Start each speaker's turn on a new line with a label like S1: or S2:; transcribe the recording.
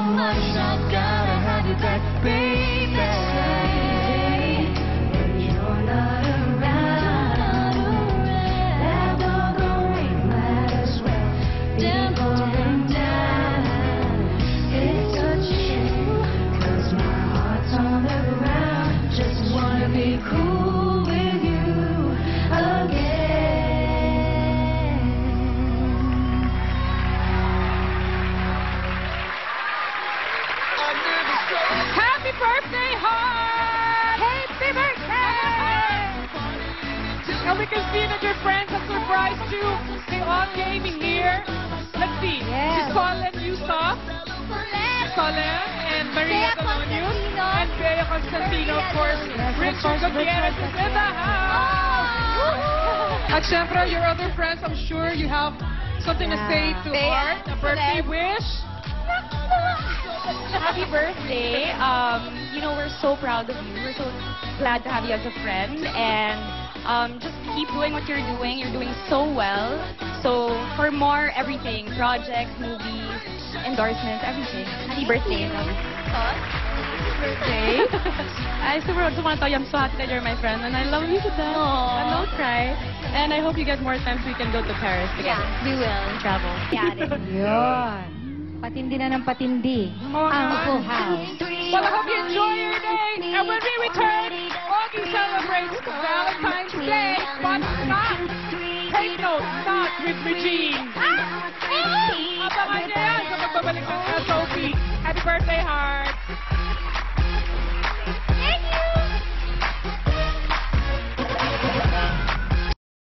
S1: much I've gotta have you back, baby.
S2: Birthday, Heart! Happy birthday! And we can see that your friends have surprised you. They all came in here. Let's see.
S3: Yes.
S2: Solenn Heussaff, Solenn, and Maria
S3: Dolonius,
S2: and Bea Constantino, of course. Richard Gutierrez is in the house. At syempre, your other friends, I'm sure you have something to say to Heart, a birthday wish.
S4: Happy birthday. Um, you know, we're so proud of you. We're so glad to have you as a friend. And um, just keep doing what you're doing. You're doing so well. So, for more everything, projects, movies, endorsements, everything. Happy birthday, love. birthday. I super, super want to tell you I'm so happy that you're my friend and I love you to death. And don't cry. And I hope you get more time so we can go to Paris together.
S3: Yeah, we will.
S4: Travel. Yeah.
S3: Yun. Patindi na ng patindi. Ang full house.
S2: Well, I hope you enjoy your day. And when we return, Augie celebrates Valentine's Day. But not. Take note, not with Regine. Abangan niya yan sa pagbabalik ng SOP. Happy birthday, Heart.